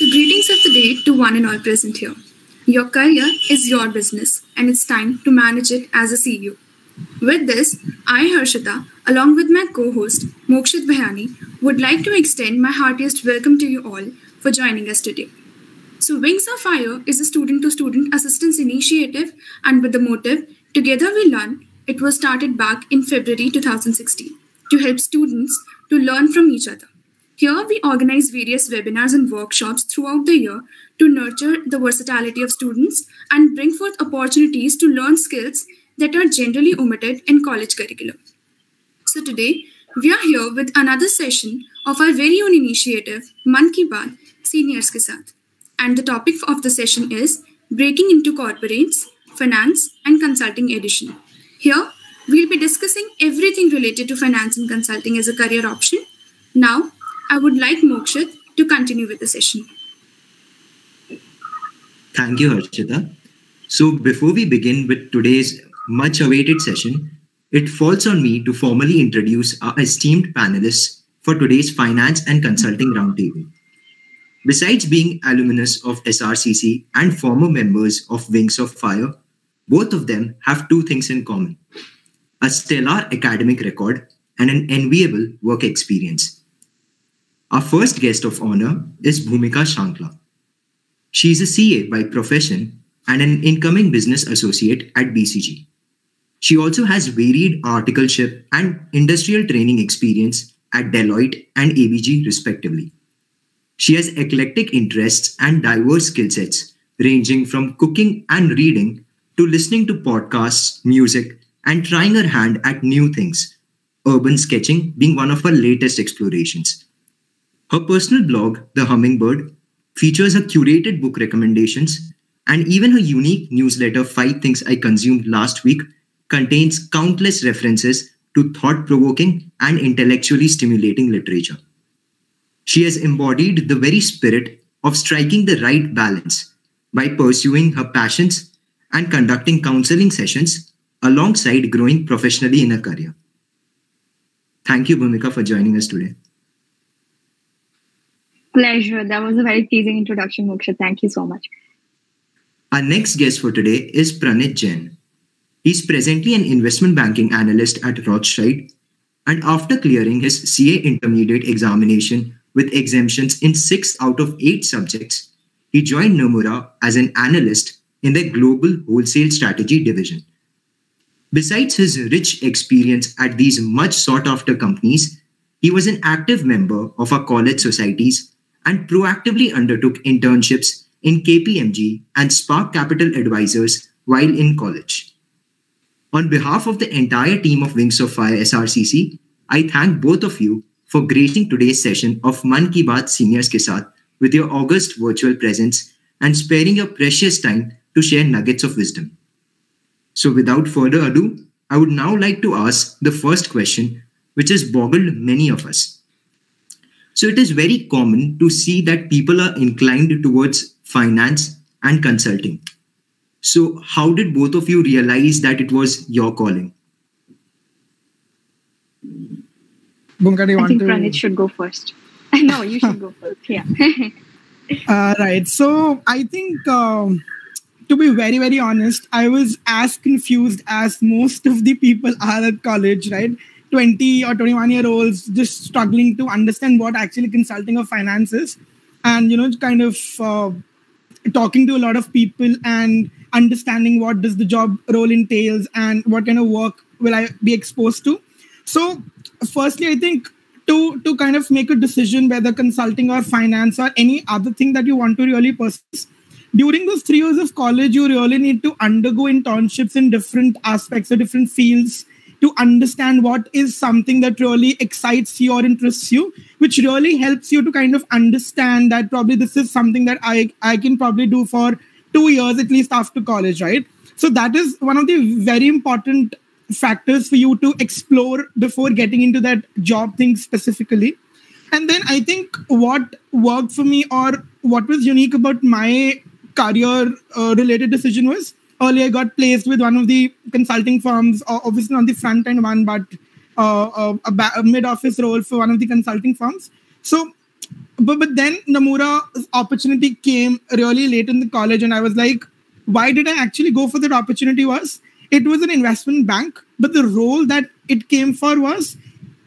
So, greetings of the day to one and all present here. Your career is your business, and it's time to manage it as a CEO. With this, I, Harshita, along with my co host, Mokshit Bhayani, would like to extend my heartiest welcome to you all for joining us today. So, Wings of Fire is a student to student assistance initiative, and with the motive Together We Learn, it was started back in February 2016 to help students to learn from each other. Here, we organize various webinars and workshops throughout the year to nurture the versatility of students and bring forth opportunities to learn skills that are generally omitted in college curriculum. So, today, we are here with another session of our very own initiative, Mann Ki Baat Seniors Ke Saath. And the topic of the session is Breaking into Corporates, Finance, and Consulting Edition. Here, we'll be discussing everything related to finance and consulting as a career option. Now, I would like Mokshit to continue with the session. Thank you, Harshita. So, before we begin with today's much awaited session, it falls on me to formally introduce our esteemed panelists for today's Finance and Consulting Roundtable. Besides being alumnus of SRCC and former members of Wings of Fire, both of them have two things in common a stellar academic record and an enviable work experience. Our first guest of honor is Bhumika Sankhla. She is a CA by profession and an incoming business associate at BCG. She also has varied articleship and industrial training experience at Deloitte and ABG, respectively. She has eclectic interests and diverse skill sets, ranging from cooking and reading to listening to podcasts, music, and trying her hand at new things, urban sketching being one of her latest explorations. Her personal blog, The Hummingbird, features her curated book recommendations, and even her unique newsletter, Five Things I Consumed Last Week, contains countless references to thought provoking and intellectually stimulating literature. She has embodied the very spirit of striking the right balance by pursuing her passions and conducting counseling sessions alongside growing professionally in her career. Thank you, Bhumika, for joining us today. Pleasure. That was a very teasing introduction, Moksha. Thank you so much. Our next guest for today is Pranit Jain. He's presently an investment banking analyst at Rothschild, and after clearing his CA intermediate examination with exemptions in six out of eight subjects, he joined Nomura as an analyst in their global wholesale strategy division. Besides his rich experience at these much sought after companies, he was an active member of our college societies and proactively undertook internships in KPMG and Spark Capital Advisors while in college. On behalf of the entire team of Wings of Fire SRCC, I thank both of you for gracing today's session of Mann Ki Baat Seniors Ke Saath with your august virtual presence and sparing your precious time to share nuggets of wisdom. So, without further ado, I would now like to ask the first question, which has boggled many of us. So it is very common to see that people are inclined towards finance and consulting. So, how did both of you realize that it was your calling? Bunka, do you I want think to... Pranit should go first. no, you should go first. Yeah. uh, right. So, I think, um, to be very, very honest, I was as confused as most of the people are at college, right? 20 or 21 year olds just struggling to understand what actually consulting or finance is. And you know kind of uh, talking to a lot of people and understanding what does the job role entails and what kind of work will i be exposed to. So firstly i think to to kind of make a decision whether consulting or finance or any other thing that you want to really pursue during those three years of college you really need to undergo internships in different aspects or different fields to understand what is something that really excites you or interests you, which really helps you to kind of understand that probably this is something that I, I can probably do for two years at least after college, right? So that is one of the very important factors for you to explore before getting into that job thing specifically. And then I think what worked for me or what was unique about my career uh, related decision was earlier got placed with one of the consulting firms, obviously on the front end one, but uh, uh a, a mid office role for one of the consulting firms. So but but then Nomura's opportunity came really late in the college, and I was like, why did I actually go for that opportunity? Was it was an investment bank, but the role that it came for was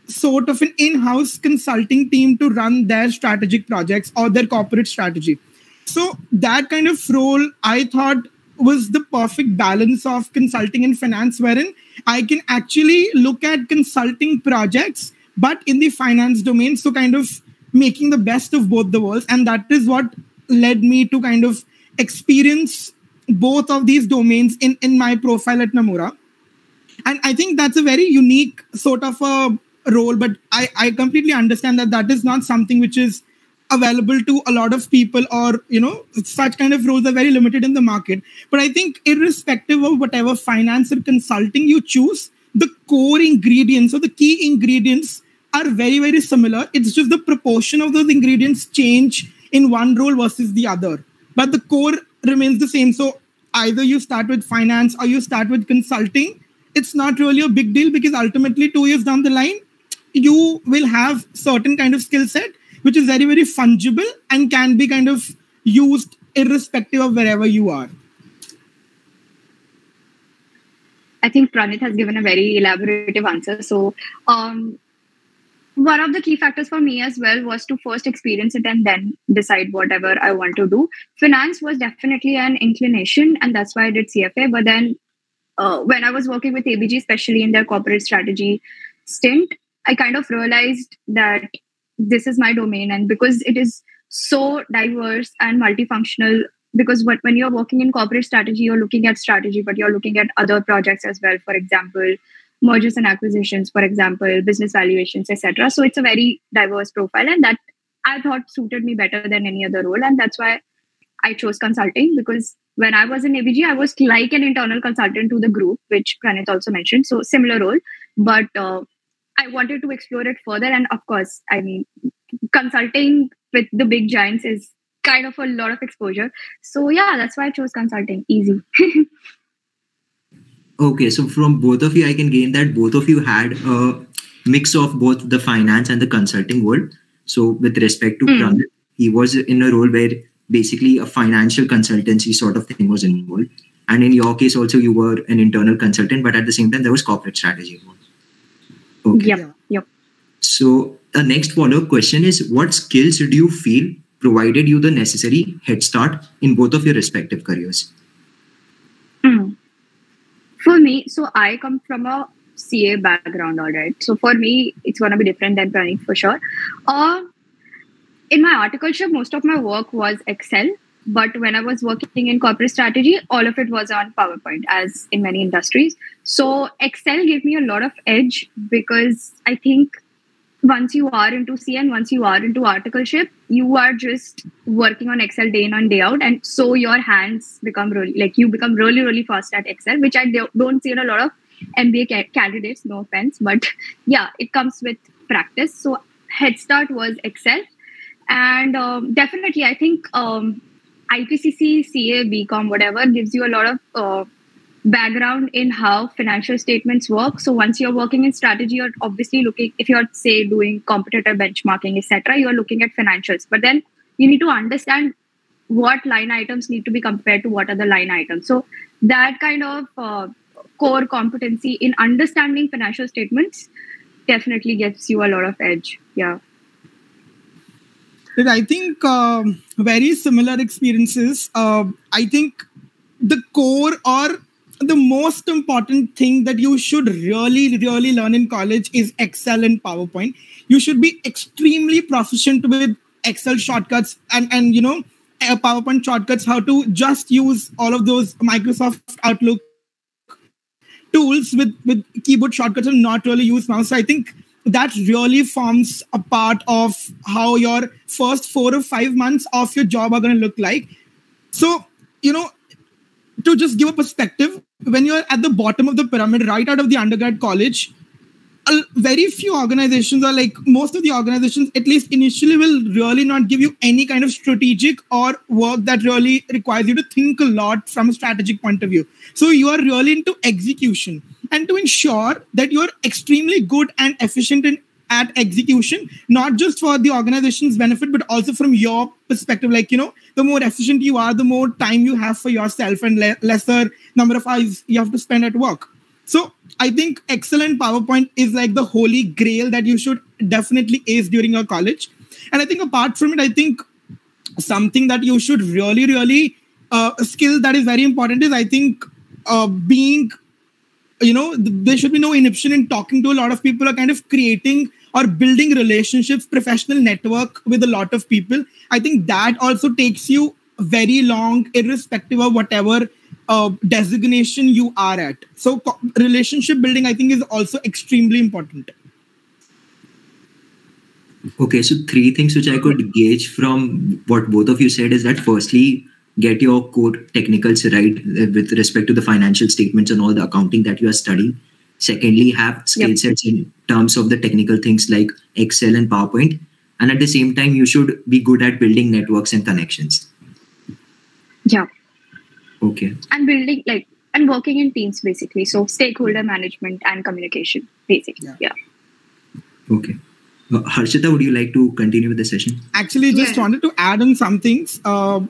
sort of an in-house consulting team to run their strategic projects or their corporate strategy. So that kind of role, I thought was the perfect balance of consulting and finance, wherein I can actually look at consulting projects, but in the finance domain. So kind of making the best of both the worlds. And that is what led me to kind of experience both of these domains in, in my profile at Nomura. And I think that's a very unique sort of a role, but I, I completely understand that that is not something which is available to a lot of people or you know such kind of roles are very limited in the market. But i think irrespective of whatever finance or consulting you choose the core ingredients or the key ingredients are very very similar. It's just the proportion of those ingredients change in one role versus the other. But the core remains the same. So either you start with finance or you start with consulting it's not really a big deal because ultimately 2 years down the line you will have certain kind of skill set which is very very fungible and can be kind of used irrespective of wherever you are I think Pranit has given a very elaborative answer. So, um, one of the key factors for me as well was to first experience it and then decide whatever I want to do. Finance was definitely an inclination, and that's why I did CFA. But then, uh, when I was working with ABG, especially in their corporate strategy stint, I kind of realized that this is my domain. And because it is so diverse and multifunctional because what, when you're working in corporate strategy you're looking at strategy but you're looking at other projects as well. For example mergers and acquisitions for example business valuations etc so it's a very diverse profile and that i thought suited me better than any other role. And that's why i chose consulting because when i was in abg i was like an internal consultant to the group which pranit also mentioned. So similar role but uh, I wanted to explore it further. And of course, I mean, consulting with the big giants is kind of a lot of exposure. So yeah, that's why I chose consulting. Easy. okay, so from both of you, I can gain that both of you had a mix of both the finance and the consulting world. So with respect to mm. he was in a role where basically a financial consultancy sort of thing was involved. And in your case, also you were an internal consultant, but at the same time, there was corporate strategy involved. Okay. Yep. Yep. So the next follow-up question is what skills do you feel provided you the necessary head start in both of your respective careers? Mm. For me, so I come from a CA background, all right. So for me, it's gonna be different than planning for sure. Uh, in my articleship, most of my work was Excel but when i was working in corporate strategy all of it was on powerpoint as in many industries. So excel gave me a lot of edge because i think once you are into cn once you are into articleship you are just working on excel day in and day out. And so your hands become really like you become really really fast at excel which i don't see in a lot of mba ca- candidates no offense but yeah it comes with practice. So head start was excel. And um, definitely i think um, IPCC, CA, BCom, whatever gives you a lot of uh, background in how financial statements work. So once you're working in strategy, you're obviously looking, if you're say doing competitor benchmarking, etc., you're looking at financials. But then you need to understand what line items need to be compared to what other line items. So that kind of uh, core competency in understanding financial statements definitely gives you a lot of edge. Yeah. I think uh, very similar experiences. Uh, I think the core or the most important thing that you should really, really learn in college is Excel and PowerPoint. You should be extremely proficient with Excel shortcuts and, and you know, PowerPoint shortcuts, how to just use all of those Microsoft Outlook tools with, with keyboard shortcuts and not really use mouse. So I think that really forms a part of how your first four or five months of your job are going to look like. So, you know, to just give a perspective, when you're at the bottom of the pyramid, right out of the undergrad college, very few organizations, or like most of the organizations, at least initially, will really not give you any kind of strategic or work that really requires you to think a lot from a strategic point of view. So you are really into execution and to ensure that you're extremely good and efficient in at execution, not just for the organization's benefit, but also from your perspective. Like, you know, the more efficient you are, the more time you have for yourself and le- lesser number of hours you have to spend at work. So I think Excel and PowerPoint is like the holy grail that you should definitely ace during your college. And I think apart from it, I think something that you should really, really uh, skill that is very important is I think uh, being, you know, there should be no inhibition in talking to a lot of people or kind of creating or building relationships, professional network with a lot of people. I think that also takes you very long, irrespective of whatever uh, designation you are at. So, co- relationship building, I think, is also extremely important. Okay, so three things which I could gauge from what both of you said is that firstly, get your core technicals right uh, with respect to the financial statements and all the accounting that you are studying. Secondly, have skill Yep. sets in terms of the technical things like Excel and PowerPoint. And at the same time, you should be good at building networks and connections. Yeah. Okay. And building like and working in teams basically. So stakeholder management and communication, basically. Yeah. Yeah. Okay. Uh, Harshita, would you like to continue with the session? Actually, just Yeah. wanted to add on some things. Uh,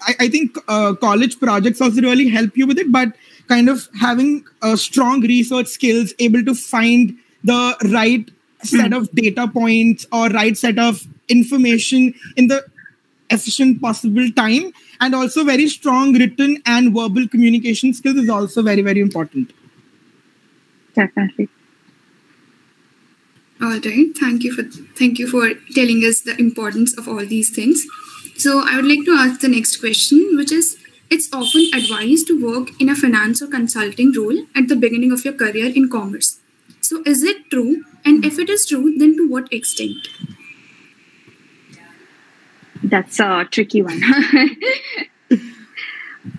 I, I think uh, college projects also really help you with it, but kind of having uh, strong research skills, able to find the right set of data points or right set of information in the efficient possible time, and also very strong written and verbal communication skills is also very, very important. Definitely. All right. Thank you for thank you for telling us the importance of all these things. So I would like to ask the next question, which is it's often advised to work in a finance or consulting role at the beginning of your career in commerce. So is it true? And if it is true, then to what extent? That's a tricky one.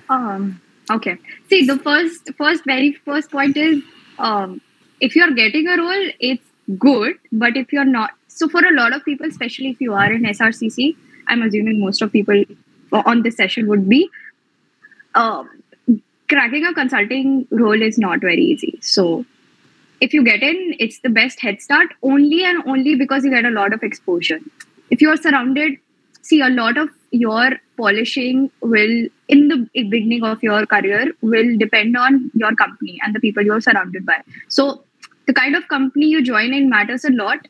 um, okay. See, the first, first, very first point is um, if you're getting a role, it's good. But if you're not, so for a lot of people, especially if you are in SRCC, I'm assuming most of people on this session would be. Um, cracking a consulting role is not very easy. So if you get in, it's the best head start only and only because you get a lot of exposure. If you are surrounded, see a lot of your polishing will in the beginning of your career will depend on your company and the people you're surrounded by. So the kind of company you join in matters a lot.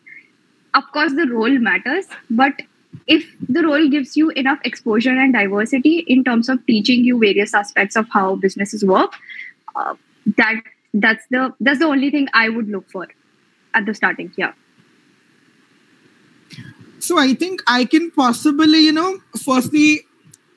Of course, the role matters, but if the role gives you enough exposure and diversity in terms of teaching you various aspects of how businesses work, uh, that that's the that's the only thing I would look for at the starting. Yeah. So I think I can possibly, you know, firstly,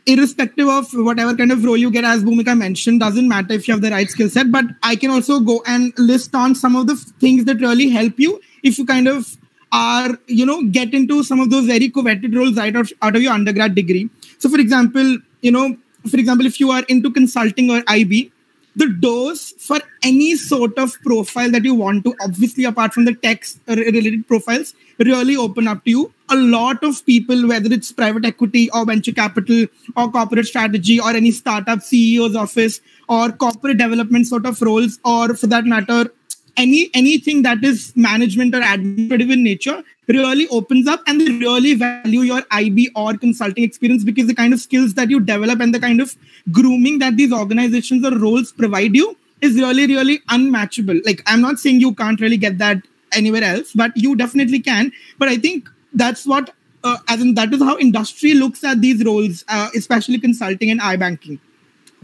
irrespective of whatever kind of role you get, as Bhumika mentioned, doesn't matter if you have the right skill set, but I can also go and list on some of the things that really help you if you kind of are, you know, get into some of those very coveted roles right out, out of your undergrad degree. So, for example, you know, for example, if you are into consulting or IB, the doors for any sort of profile that you want to, obviously, apart from the text related profiles, really open up to you. A lot of people, whether it's private equity or venture capital or corporate strategy or any startup CEO's office or corporate development sort of roles, or for that matter, any anything that is management or administrative in nature really opens up and they really value your IB or consulting experience because the kind of skills that you develop and the kind of grooming that these organizations or roles provide you is really, really unmatchable. Like, I'm not saying you can't really get that anywhere else, but you definitely can. But I think that's what, uh, as in, that is how industry looks at these roles, uh, especially consulting and iBanking.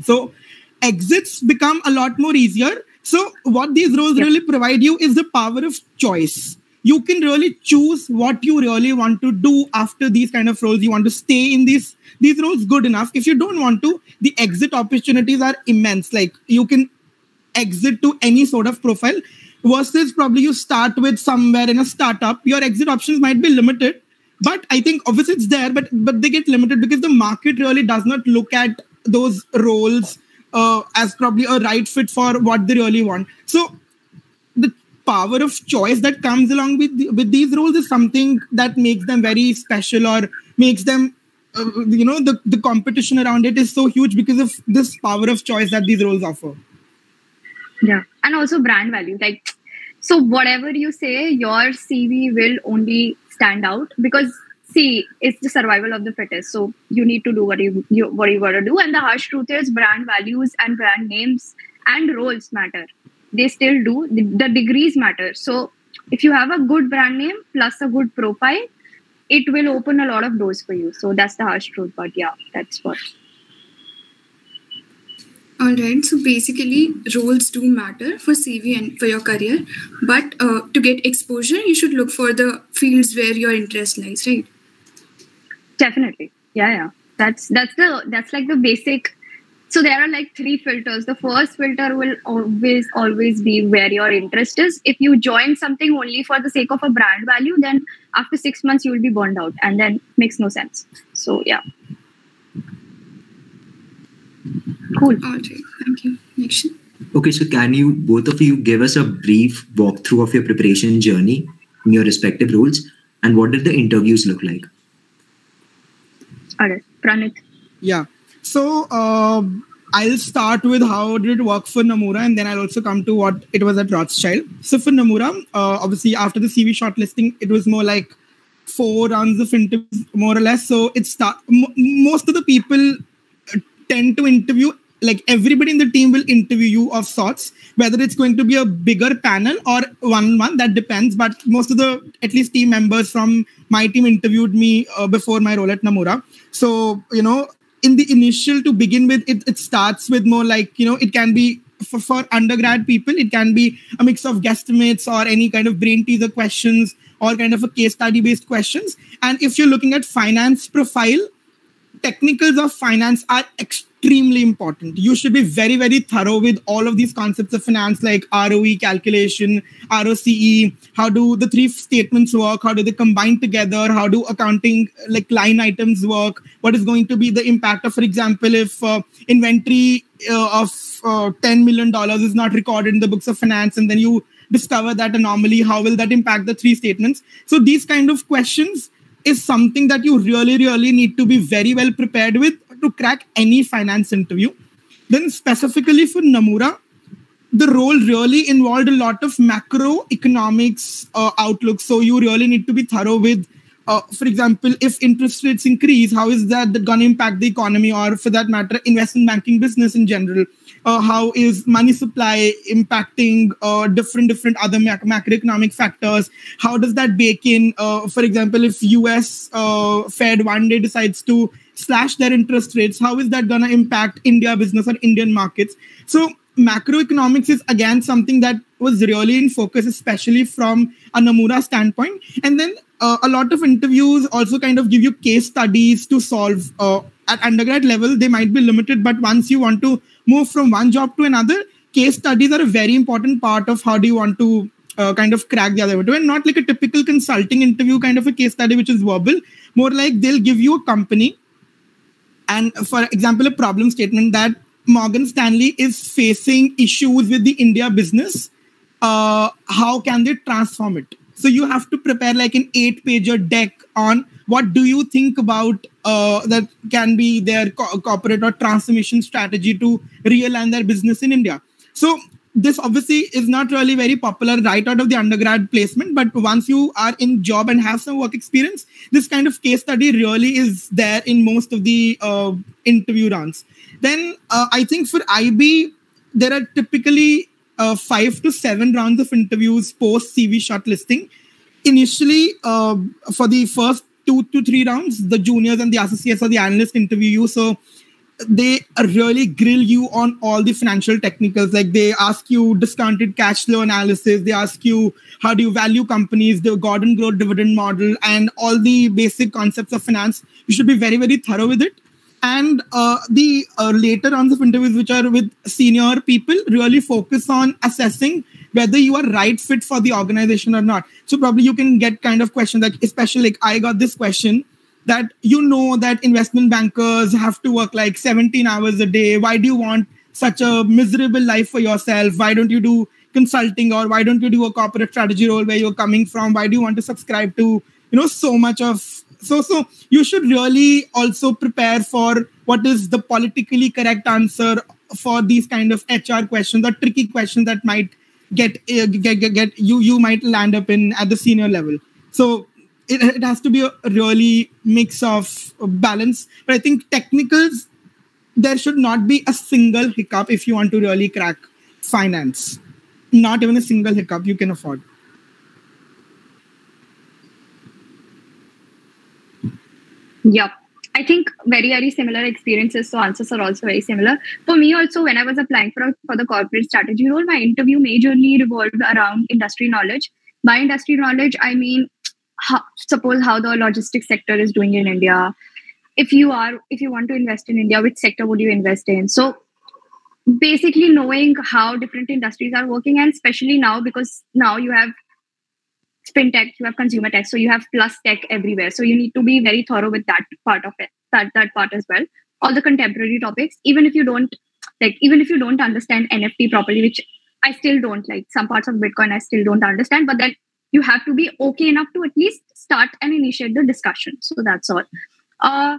So, exits become a lot more easier. So, what these roles Yep. really provide you is the power of choice. You can really choose what you really want to do after these kind of roles. You want to stay in these these roles good enough. If you don't want to, the exit opportunities are immense. Like you can exit to any sort of profile versus probably you start with somewhere in a startup your exit options might be limited. But i think obviously it's there but but they get limited because the market really does not look at those roles uh, as probably a right fit for what they really want. So the power of choice that comes along with with these roles is something that makes them very special or makes them uh, you know the, the competition around it is so huge because of this power of choice that these roles offer yeah. And also brand value. Like so whatever you say your cv will only stand out because see it's the survival of the fittest. So you need to do what you, you what you got to do. And the harsh truth is brand values and brand names and roles matter. They still do. The, the degrees matter. So if you have a good brand name plus a good profile it will open a lot of doors for you. So that's the harsh truth. But yeah that's what All right. So basically, roles do matter for CV and for your career, but uh, to get exposure, you should look for the fields where your interest lies, right? definitely. Yeah yeah. That's that's the that's like the basic. So there are like three filters. The first filter will always always be where your interest is. If you join something only for the sake of a brand value then after six months you will be burned out and then makes no sense. So yeah cool All right. Thank you. Next. Okay, so can you both of you give us a brief walkthrough of your preparation journey in your respective roles and what did the interviews look like? all right pranit Yeah. So um I'll start with how did it work for Nomura, and then I'll also come to what it was at Rothschild. So for Nomura, uh, obviously after the CV shortlisting, it was more like four rounds of interviews, more or less. So it start m- most of the people uh, tend to interview like everybody in the team will interview you of sorts whether it's going to be a bigger panel or one one that depends. But most of the at least team members from my team interviewed me uh, before my role at nomura. So you know in the initial to begin with it, it starts with more like you know it can be for, for undergrad people it can be a mix of guesstimates or any kind of brain teaser questions or kind of a case study based questions. And if you're looking at finance profile technicals of finance are extremely important. You should be very, very thorough with all of these concepts of finance like ROE calculation, ROCE, how do the three statements work, how do they combine together, how do accounting like line items work, what is going to be the impact of, for example, if uh, inventory uh, of uh, $10 million is not recorded in the books of finance and then you discover that anomaly, how will that impact the three statements? So these kind of questions is something that you really, really need to be very well prepared with to crack any finance interview. Then, specifically for Nomura, the role really involved a lot of macroeconomics uh, outlook. So, you really need to be thorough with, uh, for example, if interest rates increase, how is that going to impact the economy, or for that matter, investment banking business in general? Uh, how is money supply impacting uh, different different other mac- macroeconomic factors how does that bake in uh, for example if us uh, fed one day decides to slash their interest rates how is that going to impact india business or indian markets? So macroeconomics is again something that was really in focus especially from a nomura standpoint. And then uh, a lot of interviews also kind of give you case studies to solve uh, at undergrad level they might be limited but once you want to move from one job to another case studies are a very important part of how do you want to uh, kind of crack the other way and not like a typical consulting interview kind of a case study which is verbal. More like they'll give you a company and for example a problem statement that morgan stanley is facing issues with the india business uh, how can they transform it so you have to prepare like an eight pager deck on what do you think about uh, that can be their co- corporate or transformation strategy to realign their business in India. So this obviously is not really very popular right out of the undergrad placement, but once you are in job and have some work experience, this kind of case study really is there in most of the uh, interview rounds. Then uh, I think for IB, there are typically uh, five to seven rounds of interviews post CV shortlisting. Initially, uh, for the first two to three rounds, the juniors and the associates or the analysts interview you. So they really grill you on all the financial technicals. Like they ask you discounted cash flow analysis. They ask you how do you value companies, the Gordon growth dividend model, and all the basic concepts of finance. You should be very, very thorough with it. And uh, the uh, later rounds of interviews, which are with senior people, really focus on assessing whether you are right fit for the organization or not. So probably you can get kind of questions like, especially like I got this question that you know that investment bankers have to work like 17 hours a day. Why do you want such a miserable life for yourself? Why don't you do consulting or why don't you do a corporate strategy role where you're coming from? Why do you want to subscribe to, you know, so much of so so you should really also prepare for what is the politically correct answer for these kind of HR questions or tricky questions that might get, get get get you you might land up in at the senior level. So it, it has to be a really mix of balance. But I think technicals there should not be a single hiccup if you want to really crack finance. Not even a single hiccup you can afford. Yep. I think very, very similar experiences. So answers are also very similar. For me also, when I was applying for, a, for the corporate strategy role, my interview majorly revolved around industry knowledge. By industry knowledge, I mean, how, suppose how the logistics sector is doing in India. If you are, if you want to invest in India, which sector would you invest in? So basically knowing how different industries are working and especially now because now you have fintech, you have consumer tech, so you have plus tech everywhere. So you need to be very thorough with that part of it, that that part as well. All the contemporary topics, even if you don't like, even if you don't understand NFT properly, which I still don't like. Some parts of Bitcoin I still don't understand, but then you have to be okay enough to at least start and initiate the discussion. So that's all. Uh,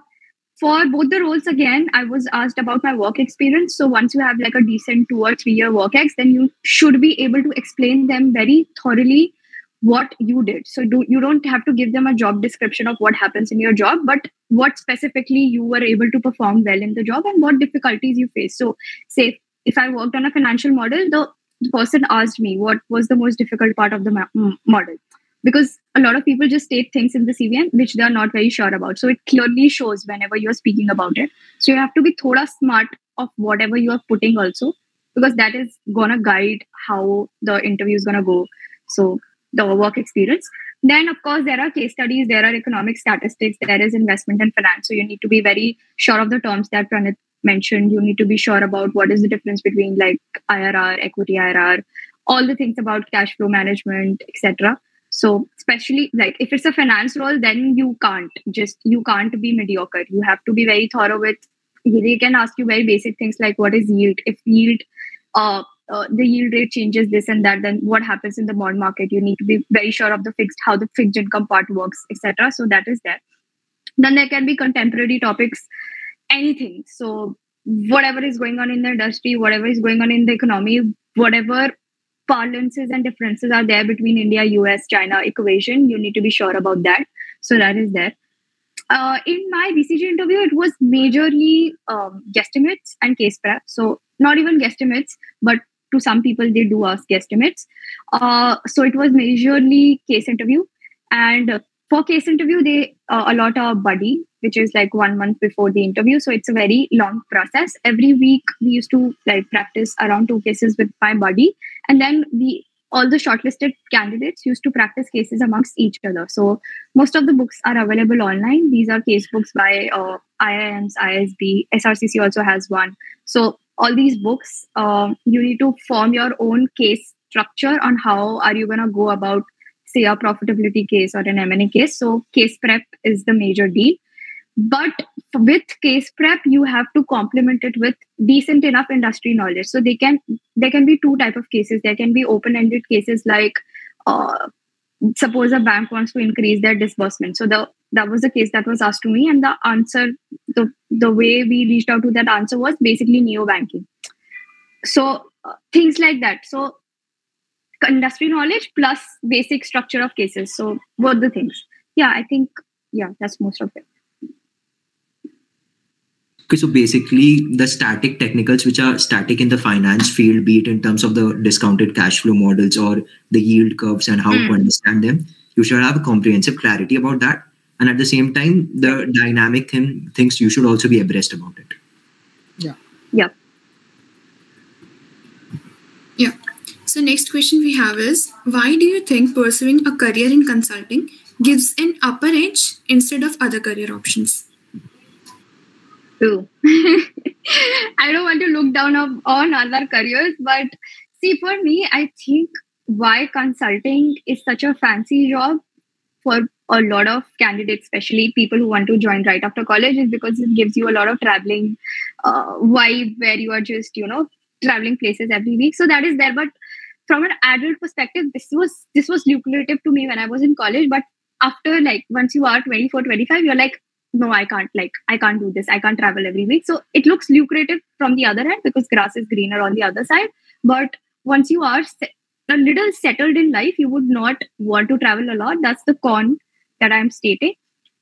for both the roles again i was asked about my work experience so once you have like a decent two or three year work ex then you should be able to explain them very thoroughly what you did so do you don't have to give them a job description of what happens in your job but what specifically you were able to perform well in the job and what difficulties you face so say if i worked on a financial model the, the person asked me what was the most difficult part of the ma- model because a lot of people just state things in the cv which they are not very sure about so it clearly shows whenever you're speaking about it so you have to be thoda smart of whatever you are putting also because that is gonna guide how the interview is gonna go so the work experience. Then, of course, there are case studies, there are economic statistics, there is investment and finance. So you need to be very sure of the terms that Pranit mentioned. You need to be sure about what is the difference between like IRR, equity IRR, all the things about cash flow management, etc. So, especially like if it's a finance role, then you can't just you can't be mediocre. You have to be very thorough with. They can ask you very basic things like what is yield. If yield uh, uh, the yield rate changes this and that then what happens in the bond market you need to be very sure of the fixed how the fixed income part works etc so that is there then there can be contemporary topics anything. So whatever is going on in the industry whatever is going on in the economy whatever parlances and differences are there between india us china equation you need to be sure about that. So that is there. Uh, in my BCG interview, it was majorly um, guesstimates and case prep. So not even guesstimates, but to some people they do ask guesstimates. Uh, so it was majorly case interview. And for case interview they uh, allot a buddy which is like one month before the interview. So it's a very long process. Every week we used to like practice around two cases with my buddy. And then we all the shortlisted candidates used to practice cases amongst each other. So most of the books are available online. These are case books by uh, iims isb srcc also has one. So all these books um, you need to form your own case structure on how are you going to go about say a profitability case or an m&a case. So case prep is the major deal but with case prep you have to complement it with decent enough industry knowledge. So they can there can be two type of cases. There can be open ended cases like uh, suppose a bank wants to increase their disbursement. So the that was the case that was asked to me and the answer the the way we reached out to that answer was basically neo banking so uh, things like that. So industry knowledge plus basic structure of cases. So both the things. Yeah i think yeah that's most of it Okay, so basically the static technicals which are static in the finance field, be it in terms of the discounted cash flow models or the yield curves and how mm. to understand them, you should have a comprehensive clarity about that. And at the same time, the dynamic thing, things you should also be abreast about it. Yeah. Yeah. Yeah. So next question we have is why do you think pursuing a career in consulting gives an upper edge instead of other career options? Too. I don't want to look down on other careers, but see, for me, I think why consulting is such a fancy job for a lot of candidates, especially people who want to join right after college, is because it gives you a lot of traveling uh, vibe where you are just, you know, traveling places every week. So that is there. But from an adult perspective, this was this was lucrative to me when I was in college. But after like once you are 24, 25, you're like, no i can't like i can't do this i can't travel every week so it looks lucrative from the other hand because grass is greener on the other side but once you are a little settled in life, you would not want to travel a lot. That's the con that I'm stating.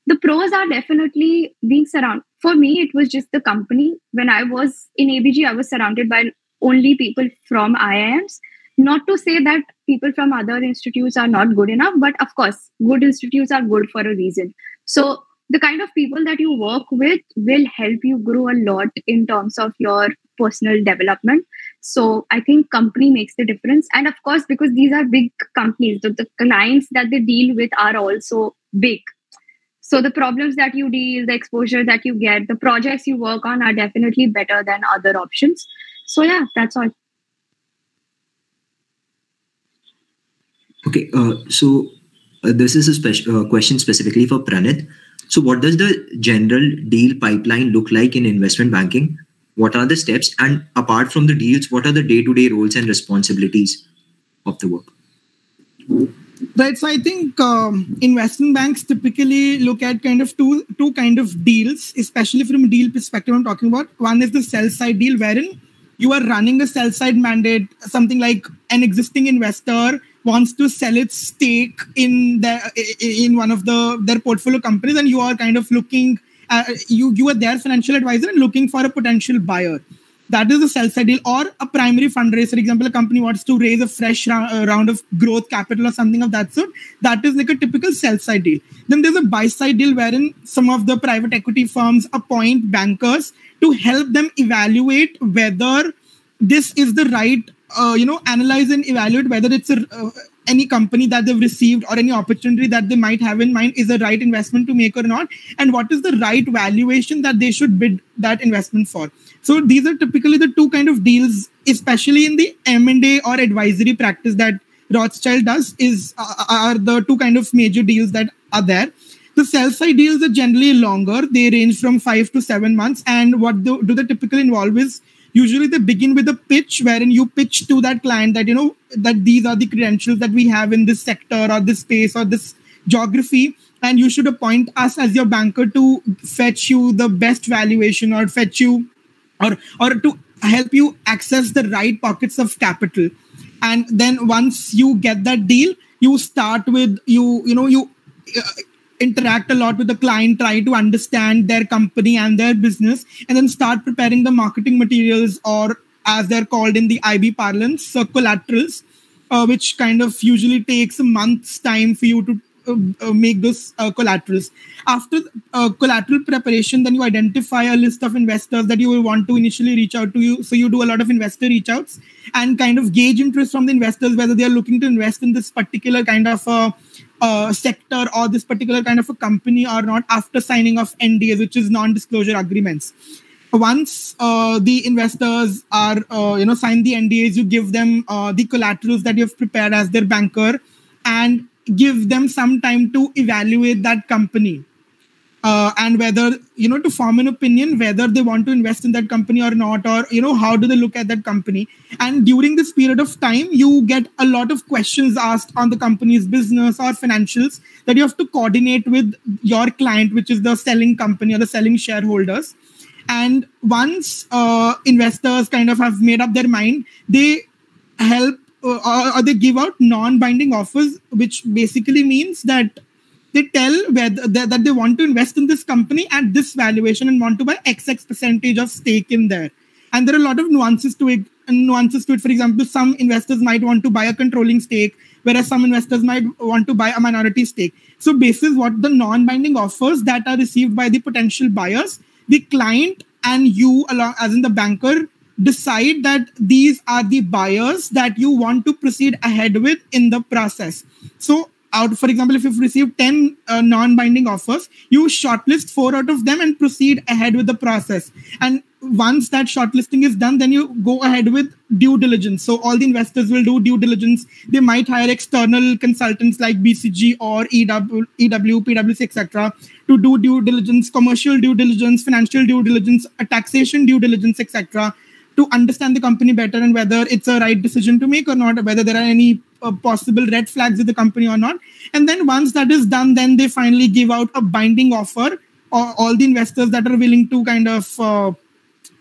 The pros are definitely being surrounded. For me, it was just the company. When I was in ABG, I was surrounded by only people from IIMs. Not to say that people from other institutes are not good enough, but of course, good institutes are good for a reason. So the kind of people that you work with will help you grow a lot in terms of your personal development. So i think company makes the difference. And of course because these are big companies the, the clients that they deal with are also big. So the problems that you deal the exposure that you get the projects you work on are definitely better than other options. So yeah that's all. Okay uh, so uh, this is a special uh, question specifically for pranit so what does the general deal pipeline look like in investment banking? What are the steps? And apart from the deals what are the day-to-day roles and responsibilities of the work? Right so i think um, investment banks typically look at kind of two two kind of deals especially from a deal perspective i'm talking about. One is the sell side deal wherein you are running a sell side mandate something like an existing investor wants to sell its stake in the in one of the their portfolio companies and you are kind of looking uh, you you are their financial advisor and looking for a potential buyer. That is a sell side deal or a primary fundraiser. For example a company wants to raise a fresh round, uh, round of growth capital or something of that sort. That is like a typical sell side deal. Then there's a buy side deal wherein some of the private equity firms appoint bankers to help them evaluate whether this is the right uh, you know analyze and evaluate whether it's a uh, any company that they've received or any opportunity that they might have in mind is the right investment to make or not and what is the right valuation that they should bid that investment for. So these are typically the two kind of deals especially in the m&a or advisory practice that rothschild does is uh, are the two kind of major deals that are there. The sell side deals are generally longer. They range from five to seven months and what do, do they typically involve is usually they begin with a pitch wherein you pitch to that client that you know that these are the credentials that we have in this sector or this space or this geography and you should appoint us as your banker to fetch you the best valuation or fetch you or or to help you access the right pockets of capital. And then once you get that deal you start with you you know you uh, interact a lot with the client, try to understand their company and their business, and then start preparing the marketing materials, or as they're called in the IB parlance, so collaterals, uh, which kind of usually takes a month's time for you to make those uh, collaterals. After uh, collateral preparation, then you identify a list of investors that you will want to initially reach out to you. So you do a lot of investor reach outs and kind of gauge interest from the investors whether they are looking to invest in this particular kind of uh, uh, sector or this particular kind of a company or not after signing of NDAs, which is non-disclosure agreements. Once uh, the investors are, uh, you know, sign the NDAs, you give them uh, the collaterals that you've prepared as their banker, and give them some time to evaluate that company uh, and whether you know to form an opinion whether they want to invest in that company or not or you know how do they look at that company. And during this period of time you get a lot of questions asked on the company's business or financials that you have to coordinate with your client which is the selling company or the selling shareholders. And once uh, investors kind of have made up their mind they help uh, or they give out non-binding offers which basically means that they tell whether that they want to invest in this company at this valuation and want to buy XX percentage of stake in there. And there are a lot of nuances to it. Nuances to it. For example, some investors might want to buy a controlling stake, whereas some investors might want to buy a minority stake. So, basis what the non-binding offers that are received by the potential buyers, the client and you, along as in the banker, decide that these are the buyers that you want to proceed ahead with in the process. So out for example if you've received 10 uh, non-binding offers you shortlist four out of them and proceed ahead with the process. And once that shortlisting is done then you go ahead with due diligence. So all the investors will do due diligence. They might hire external consultants like bcg or ew ew pwc etc to do due diligence commercial due diligence financial due diligence taxation due diligence etc to understand the company better and whether it's a right decision to make or not, whether there are any uh, possible red flags with the company or not. And then once that is done, then they finally give out a binding offer or all the investors that are willing to kind of uh,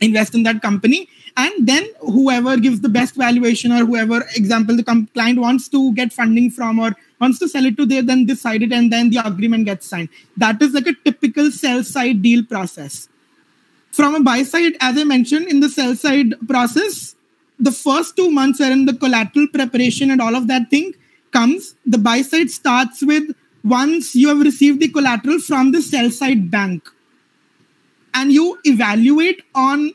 invest in that company. and then whoever gives the best valuation or whoever example the com- client wants to get funding from or wants to sell it to there then decide it and then the agreement gets signed that is like a typical sell side deal process from a buy side as i mentioned in the sell side process the first two months are in the collateral preparation and all of that thing comes the buy side starts with once you have received the collateral from the sell side bank. And you evaluate on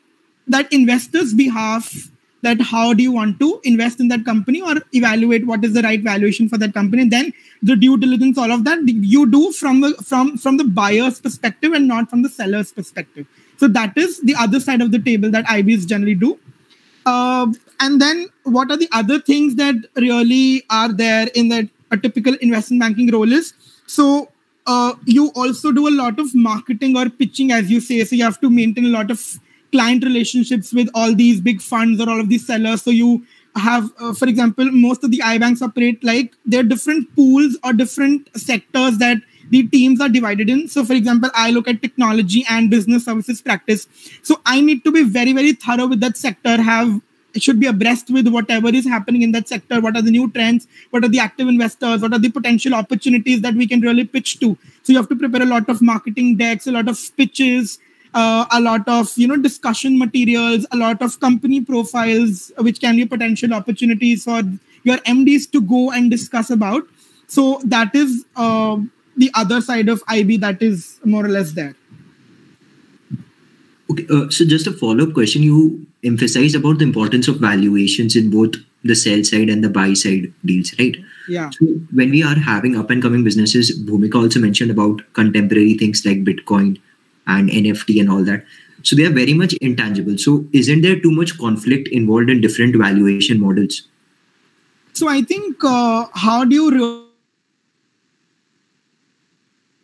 that investor's behalf that how do you want to invest in that company or evaluate what is the right valuation for that company. And then the due diligence all of that you do from the from from the buyer's perspective and not from the seller's perspective so that is the other side of the table that ibs generally do. Uh, and then what are the other things that really are there in that a typical investment banking role is? So uh, you also do a lot of marketing or pitching as you say. So you have to maintain a lot of client relationships with all these big funds or all of these sellers. So you have, uh, for example, most of the iBanks operate like there are different pools or different sectors that the teams are divided in. So, for example, I look at technology and business services practice. So I need to be very, very thorough with that sector, have should be abreast with whatever is happening in that sector. What are the new trends? What are the active investors? What are the potential opportunities that we can really pitch to? So you have to prepare a lot of marketing decks, a lot of pitches, uh, a lot of you know discussion materials a lot of company profiles which can be potential opportunities for your mds to go and discuss about so that is uh, the other side of ib that is more or less there okay uh, so just a follow-up question you emphasized about the importance of valuations in both the sell side and the buy side deals right yeah so when we are having up and coming businesses bhumika also mentioned about contemporary things like bitcoin and NFT and all that. So they are very much intangible. So isn't there too much conflict involved in different valuation models? So I think uh, how do you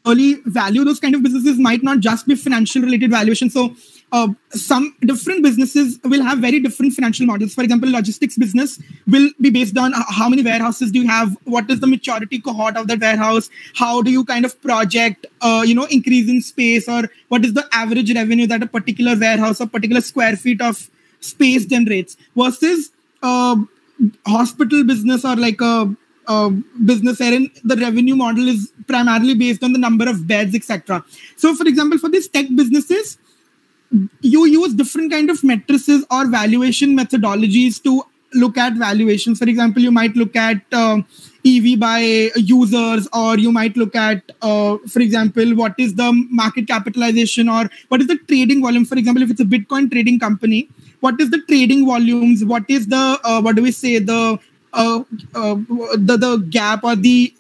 really value those kind of businesses might not just be financial related valuation. So uh, some different businesses will have very different financial models. For example, logistics business will be based on how many warehouses do you have, what is the maturity cohort of that warehouse, how do you kind of project, uh, you know, increase in space, or what is the average revenue that a particular warehouse or particular square feet of space generates versus uh, hospital business or like a, a business wherein the revenue model is primarily based on the number of beds, etc. So, for example, for these tech businesses, you use different kind of matrices or valuation methodologies to look at valuations. For example you might look at uh, ev by users or you might look at uh, for example what is the market capitalization or what is the trading volume. For example if it's a bitcoin trading company what is the trading volumes? What is the uh, what do we say the uh, uh, the the gap or the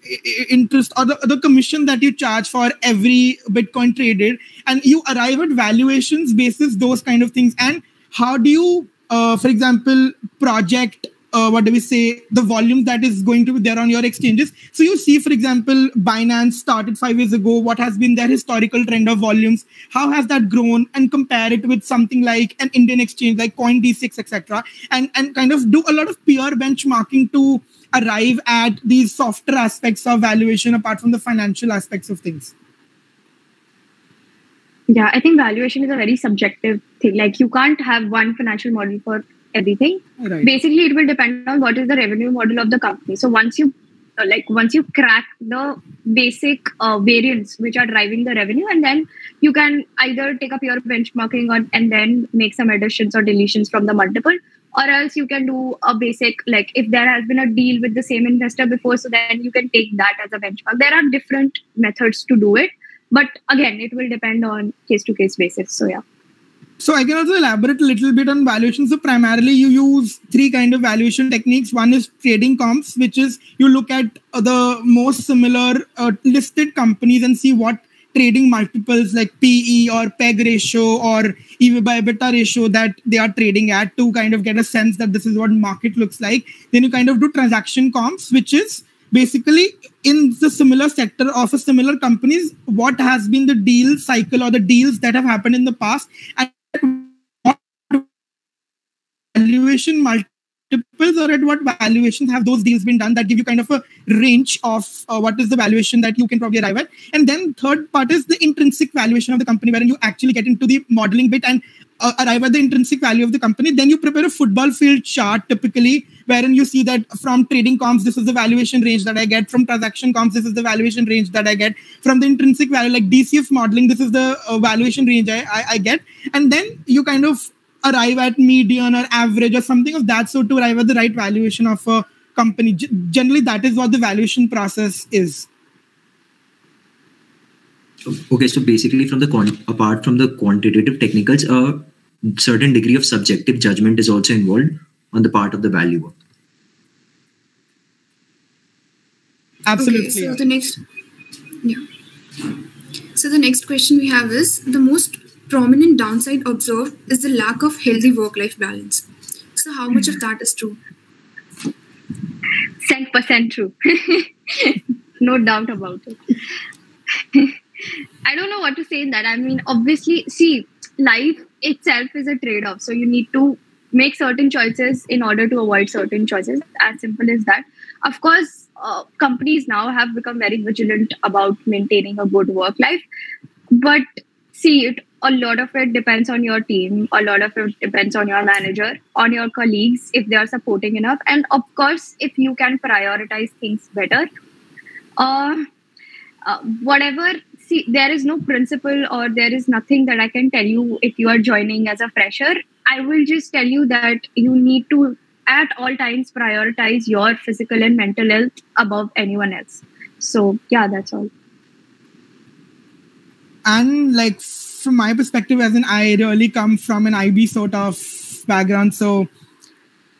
interest or the, the commission that you charge for every Bitcoin traded, and you arrive at valuations basis those kind of things. And how do you, uh, for example, project uh, what do we say the volume that is going to be there on your exchanges. So you see for example binance started 5 years ago what has been their historical trend of volumes how has that grown and compare it with something like an indian exchange like CoinDCX, etc and and kind of do a lot of peer benchmarking to arrive at these softer aspects of valuation apart from the financial aspects of things. Yeah i think valuation is a very subjective thing. Like you can't have one financial model for everything. Right. Basically, it will depend on what is the revenue model of the company. So once you uh, like once you crack the basic uh, variants which are driving the revenue and then you can either take up your benchmarking on, and then make some additions or deletions from the multiple or else you can do a basic like if there has been a deal with the same investor before so then you can take that as a benchmark there are different methods to do it but again it will depend on case to case basis so yeah so I can also elaborate a little bit on valuation. So primarily you use three kind of valuation techniques. One is trading comps, which is you look at the most similar uh, listed companies and see what trading multiples like PE or PEG ratio or EV by EBITDA ratio that they are trading at to kind of get a sense that this is what market looks like. Then you kind of do transaction comps, which is basically in the similar sector of a similar companies, what has been the deal cycle or the deals that have happened in the past and valuation multiples or at what valuations have those deals been done that give you kind of a range of uh, what is the valuation that you can probably arrive at? And then third part is the intrinsic valuation of the company wherein you actually get into the modeling bit and uh, arrive at the intrinsic value of the company, then you prepare a football field chart typically, wherein you see that from trading comps, this is the valuation range that I get. From transaction comps, this is the valuation range that I get. From the intrinsic value, like DCF modeling, this is the uh, valuation range I, I, I get. And then you kind of arrive at median or average or something of that sort to arrive at the right valuation of a company. G- generally, that is what the valuation process is. Okay, so basically, from the con- apart from the quantitative technicals, a certain degree of subjective judgment is also involved on the part of the valuer. Absolutely. Okay, so the next, yeah. So the next question we have is the most prominent downside observed is the lack of healthy work-life balance. So how much of that is true? Cent percent true. no doubt about it. I don't know what to say in that. I mean, obviously, see, life itself is a trade off. So you need to make certain choices in order to avoid certain choices. As simple as that. Of course, uh, companies now have become very vigilant about maintaining a good work life. But see, it a lot of it depends on your team. A lot of it depends on your manager, on your colleagues, if they are supporting enough, and of course, if you can prioritize things better. Uh, uh, whatever see there is no principle or there is nothing that i can tell you if you are joining as a fresher. I will just tell you that you need to at all times prioritize your physical and mental health above anyone else. So yeah that's all. And like from my perspective as an i really come from an ib sort of background. So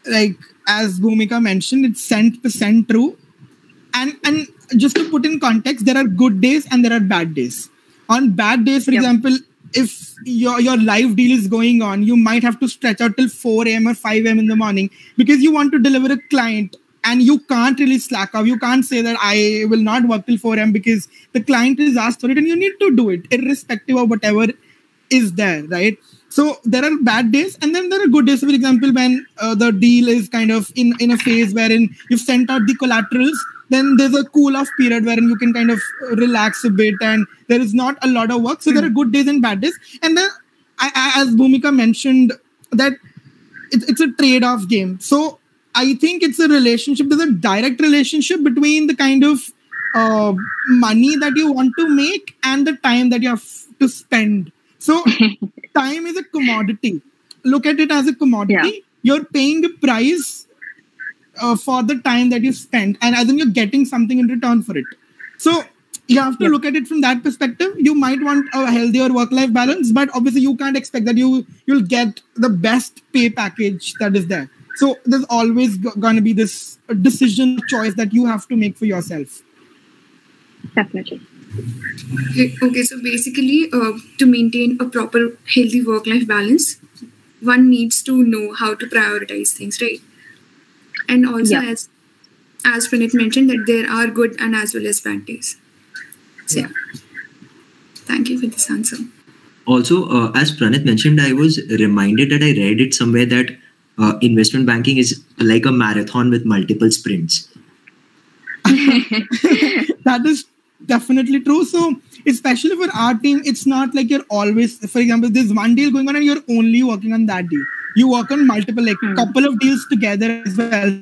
like as bhumika mentioned it's cent percent true. And and just to put in context there are good days and there are bad days. On bad days for Yep. example if your your live deal is going on you might have to stretch out till 4 a.m or 5 a.m in the morning because you want to deliver a client and you can't really slack off. You can't say that i will not work till 4 a.m because the client is asked for it and you need to do it irrespective of whatever is there right? So there are bad days and then there are good days. For example when uh, the deal is kind of in in a phase wherein you've sent out the collaterals then there's a cool off period wherein you can kind of relax a bit and there is not a lot of work. So there are good days and bad days. And then I, I, as bhumika mentioned that it, it's a trade-off game. So i think it's a relationship there's a direct relationship between the kind of uh, money that you want to make and the time that you have to spend. So time is a commodity. Look at it as a commodity. You're paying a price uh, for the time that you spent and as in you're getting something in return for it. So you have to Yeah. look at it from that perspective. You might want a healthier work life balance but obviously you can't expect that you you'll get the best pay package that is there. So there's always going to be this decision choice that you have to make for yourself. Definitely. Okay, okay, so basically, uh, to maintain a proper healthy work-life balance, one needs to know how to prioritize things, right? And also, Yeah. as as Pranit mentioned, that there are good and as well as bad days. So yeah, thank you for this answer. Also, uh, as Pranit mentioned, I was reminded that I read it somewhere that uh, investment banking is like a marathon with multiple sprints. that is definitely true. So, especially for our team, it's not like you're always, for example, there's one deal going on and you're only working on that deal. You work on multiple, like Hmm. couple of deals together as well.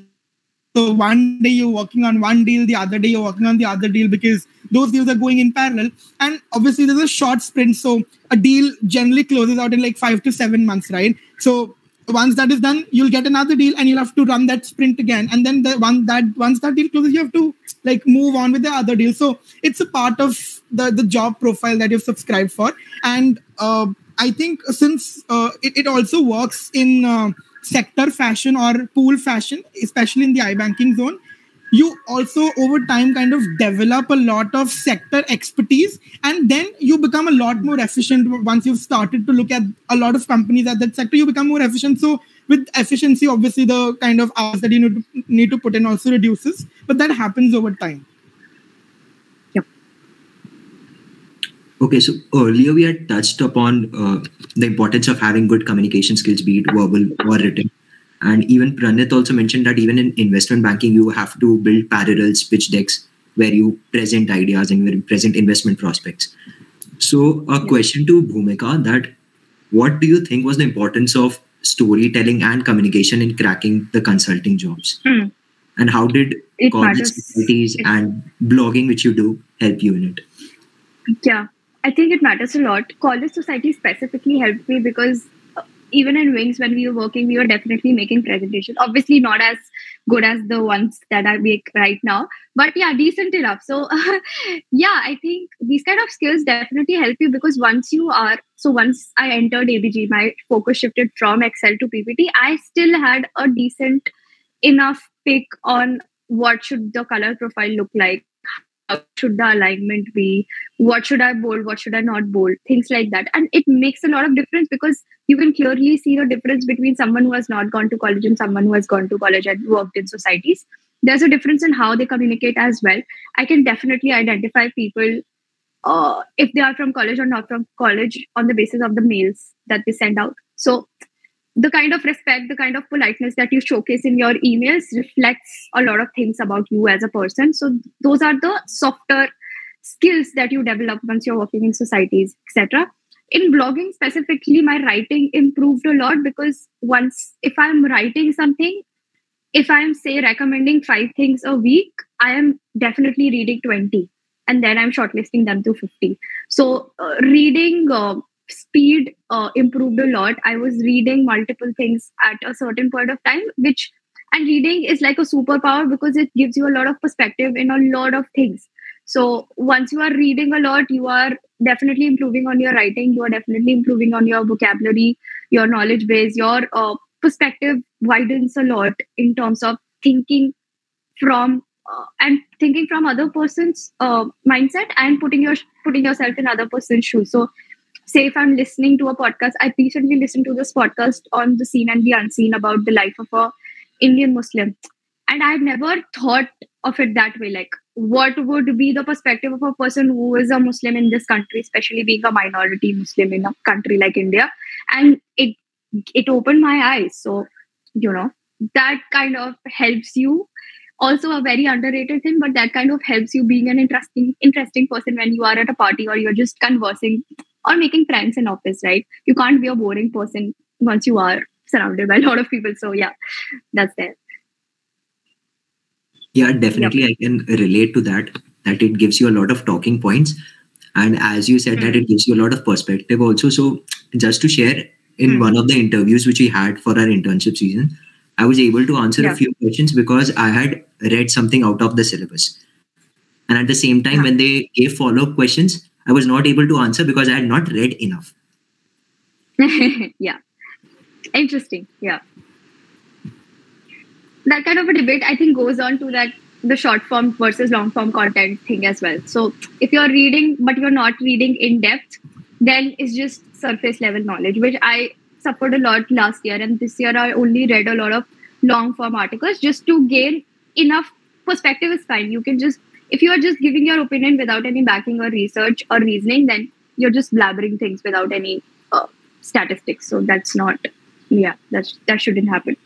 So one day you're working on one deal, the other day you're working on the other deal because those deals are going in parallel. And obviously there's a short sprint, so a deal generally closes out in like five to seven months, right? So once that is done, you'll get another deal and you'll have to run that sprint again. And then the one that once that deal closes, you have to like move on with the other deal. So it's a part of the the job profile that you've subscribed for. And uh, I think since uh, it, it also works in uh, sector fashion or pool fashion, especially in the iBanking zone, you also over time kind of develop a lot of sector expertise and then you become a lot more efficient once you've started to look at a lot of companies at that sector you become more efficient. So with efficiency obviously the kind of hours that you need to, need to put in also reduces but that happens over time Okay, so earlier we had touched upon uh, the importance of having good communication skills, be it verbal or written. And even Pranit also mentioned that even in investment banking, you have to build parallels, pitch decks, where you present ideas and where you present investment prospects. So, a question to Bhumika that what do you think was the importance of storytelling and communication in cracking the consulting jobs? Hmm. And how did It college matters. and blogging, which you do, help you in it? Yeah, I think it matters a lot. College society specifically helped me because uh, even in Wings, when we were working, we were definitely making presentations. Obviously, not as good as the ones that I make right now, but yeah, decent enough. So, yeah, I think these kind of skills definitely help you because once you are, so once I entered ABG, my focus shifted from Excel to PPT. I still had a decent enough pick on what should the color profile look like how should the alignment be? What should i bold? What should i not bold? Things like that. And it makes a lot of difference because you can clearly see the difference between someone who has not gone to college and someone who has gone to college and worked in societies. There's a difference in how they communicate as well. I can definitely identify people uh, if they are from college or not from college on the basis of the mails that they send out. So the kind of respect, the kind of politeness that you showcase in your emails reflects a lot of things about you as a person. So those are the softer skills that you develop once you're working in societies, etc. In blogging specifically, my writing improved a lot because once if I'm writing something, if I'm say recommending five things a week, I am definitely reading 20 and then I'm shortlisting them to 50. So uh, reading uh, speed uh, improved a lot. I was reading multiple things at a certain point of time which and reading is like a superpower because it gives you a lot of perspective in a lot of things. So once you are reading a lot you are definitely improving on your writing you are definitely improving on your vocabulary your knowledge base your uh, perspective widens a lot in terms of thinking from uh, and thinking from other person's uh, mindset and putting your putting yourself in other person's shoes. So say if I'm listening to a podcast, I recently listened to this podcast on the seen and the unseen about the life of a Indian Muslim. And I've never thought of it that way. Like, what would be the perspective of a person who is a Muslim in this country, especially being a minority Muslim in a country like India? And it it opened my eyes. So, you know, that kind of helps you. Also a very underrated thing, but that kind of helps you being an interesting, interesting person when you are at a party or you're just conversing or making friends in office, right? You can't be a boring person once you are surrounded by a lot of people. So yeah, that's there. Yeah, definitely. I can relate to that. That it gives you a lot of talking points, and as you said, that it gives you a lot of perspective also. So, just to share, in Hmm. one of the interviews which we had for our internship season, I was able to answer Yeah. a few questions because I had read something out of the syllabus. And at the same time, Yeah. when they gave follow up questions, I was not able to answer because I had not read enough. yeah. Interesting. Yeah. That kind of a debate, I think, goes on to that the short form versus long form content thing as well. So if you're reading, but you're not reading in depth, then it's just surface level knowledge, which I suffered a lot last year. And this year, I only read a lot of long form articles just to gain enough perspective is fine. You can just, if you are just giving your opinion without any backing or research or reasoning, then you're just blabbering things without any uh, statistics. So that's not, yeah, that's that shouldn't happen.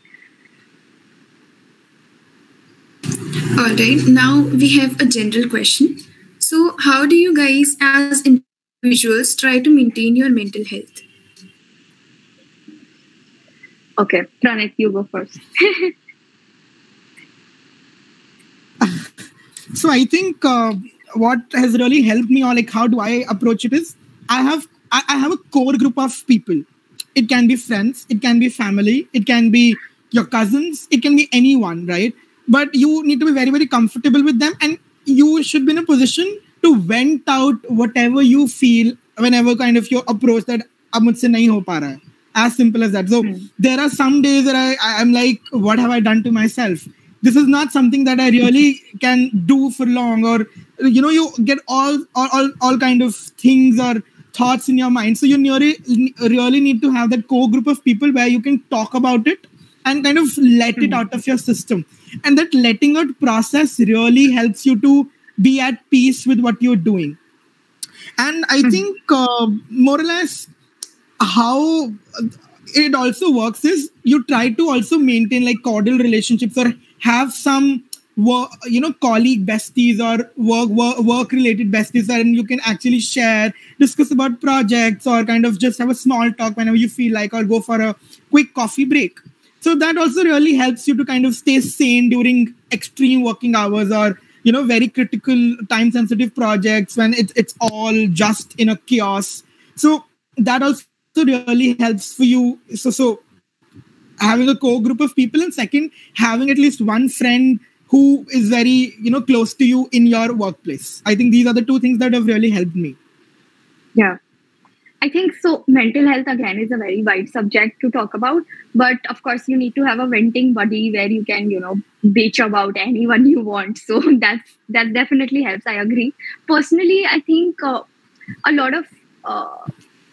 All right, now we have a general question. So, how do you guys, as individuals, try to maintain your mental health? Okay, Pranit, you go first. so i think uh, what has really helped me or like how do i approach it is i have I, I have a core group of people it can be friends it can be family it can be your cousins it can be anyone right but you need to be very very comfortable with them and you should be in a position to vent out whatever you feel whenever kind of your approach that अब मुझसे नहीं हो पा रहा है as simple as that so Hmm. there are some days that I, I i'm like what have i done to myself this is not something that i really can do for long or you know you get all all all, kind of things or thoughts in your mind so you really, really need to have that core group of people where you can talk about it and kind of let it Hmm. out of your system and that letting out process really helps you to be at peace with what you're doing and i Hmm. think uh, more or less how it also works is you try to also maintain like cordial relationships or have some work, you know, colleague besties or work work, work related besties, and you can actually share, discuss about projects, or kind of just have a small talk whenever you feel like, or go for a quick coffee break. So that also really helps you to kind of stay sane during extreme working hours or you know very critical time sensitive projects when it's it's all just in a chaos. So that also really helps for you. So so having a core group of people and second having at least one friend who is very you know close to you in your workplace. I think these are the two things that have really helped me. Yeah. I think so mental health again is a very wide subject to talk about but of course you need to have a venting buddy where you can you know bitch about anyone you want. So that's that definitely helps. I agree. Personally i think uh, a lot of uh,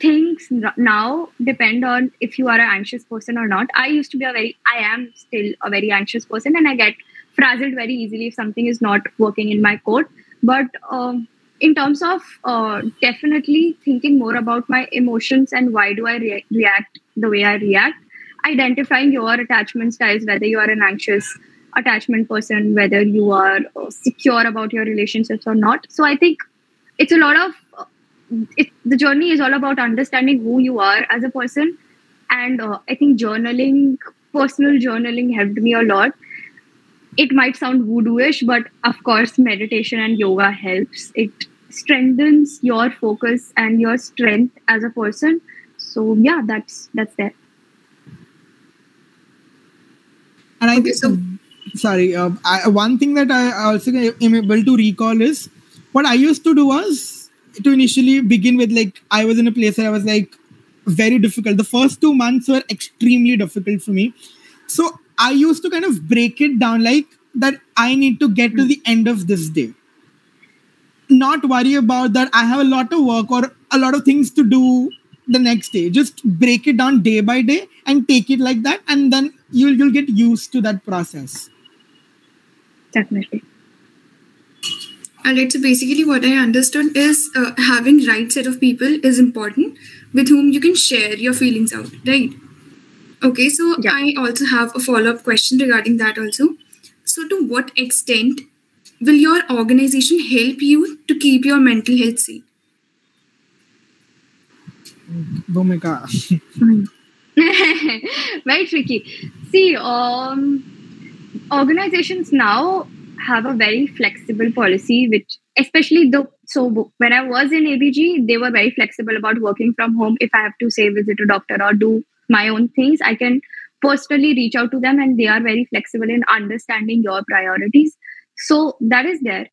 things now depend on if you are an anxious person or not i used to be a very i am still a very anxious person and i get frazzled very easily if something is not working in my code. But um, in terms of uh, definitely thinking more about my emotions and why do I re- react the way I react, identifying your attachment styles, whether you are an anxious attachment person, whether you are uh, secure about your relationships or not. So I think it's a lot of it, the journey is all about understanding who you are as a person. And uh, I think journaling, personal journaling helped me a lot it might sound voodooish, but of course, meditation and yoga helps. It strengthens your focus and your strength as a person. So yeah, that's that's there. And I okay, think, so sorry, uh, I, one thing that I also am able to recall is what I used to do was to initially begin with like I was in a place where I was like very difficult. The first two months were extremely difficult for me. So I used to kind of break it down like that I need to get to the end of this day. Not worry about that I have a lot of work or a lot of things to do the next day. Just break it down day by day and take it like that, and then you'll you'll get used to that process. Definitely. Alright, so basically, what I understood is uh, having right set of people is important with whom you can share your feelings out, right? Okay, so yeah. I also have a follow up question regarding that also. So, to what extent will your organization help you to keep your mental health safe? Bhumika. Very tricky. See, um, organizations now have a very flexible policy, which especially the so when I was in ABG, they were very flexible about working from home. If I have to say visit a doctor or do my own things i can personally reach out to them and they are very flexible in understanding your priorities. So that is there.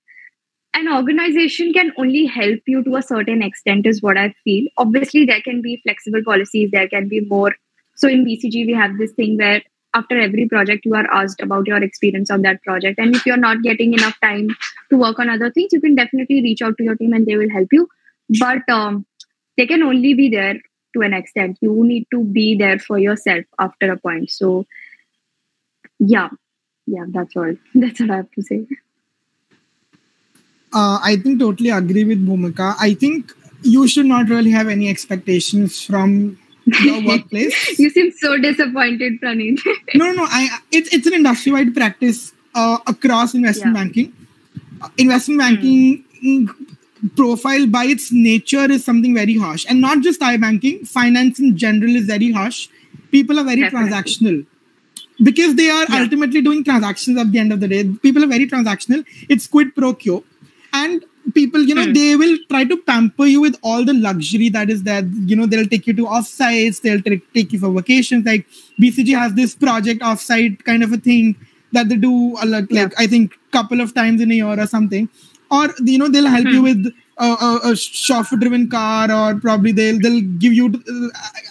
An organization can only help you to a certain extent is what i feel. Obviously there can be flexible policies there can be more. So in bcg we have this thing where after every project you are asked about your experience on that project. And if you're not getting enough time to work on other things you can definitely reach out to your team and they will help you. But um, they can only be there to an extent. You need to be there for yourself after a point. So yeah. Yeah that's all. That's all i have to say. Uh, i think totally agree with bhumika. I think you should not really have any expectations from your workplace you seem so disappointed Pranit no no no. i it's, it's an industry wide practice uh, across investment yeah. banking uh, investment banking mm profile by its nature is something very harsh and not just I banking. finance in general is very harsh people are very Definitely. transactional because they are yeah. ultimately doing transactions at the end of the day people are very transactional it's quid pro quo and people you know mm. they will try to pamper you with all the luxury that is there you know they'll take you to offsites they'll t- take you for vacations like bcg has this project offsite kind of a thing that they do a lot, yeah. like i think couple of times in a year or something or you know they'll help hmm. you with a, a, a chauffeur driven car or probably they'll they'll give you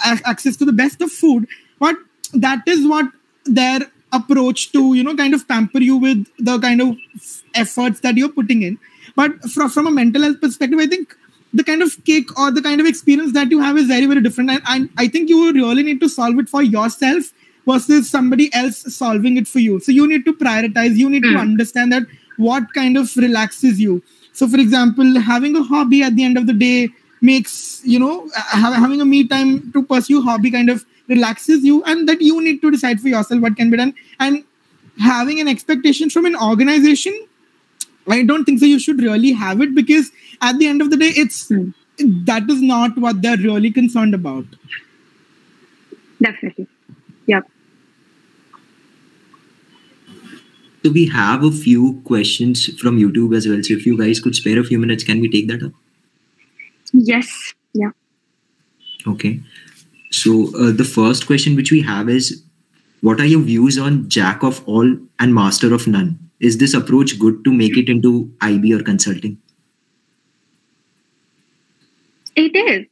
uh, access to the best of food but that is what their approach to you know kind of pamper you with the kind of efforts that you're putting in but from, from a mental health perspective i think the kind of kick or the kind of experience that you have is very very different and, and i think you really need to solve it for yourself versus somebody else solving it for you so you need to prioritize you need mm. to hmm. understand that what kind of relaxes you so for example having a hobby at the end of the day makes you know having a me time to pursue hobby kind of relaxes you and that you need to decide for yourself what can be done and having an expectation from an organization, I don't think so. You should really have it because at the end of the day, it's Hmm. that is not what they're really concerned about. Definitely. Yep. So we have a few questions from YouTube as well. So if you guys could spare a few minutes, can we take that up? Yes. Yeah. Okay. So uh, the first question which we have is, what are your views on jack of all and master of none? Is this approach good to make it into IB or consulting? It is.